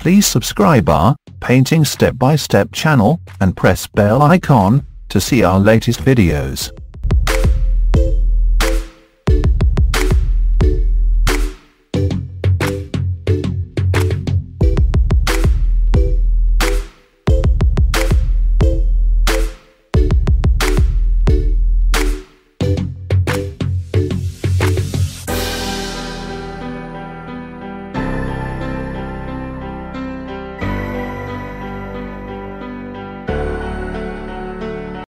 Please subscribe our Painting Step by Step channel and press bell icon to see our latest videos.